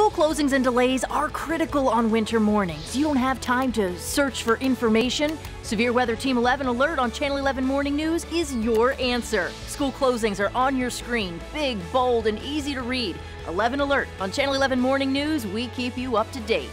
School closings and delays are critical on winter mornings. You don't have time to search for information. Severe Weather Team 11 Alert on Channel 11 Morning News is your answer. School closings are on your screen, big, bold, and easy to read. 11 Alert on Channel 11 Morning News, we keep you up to date.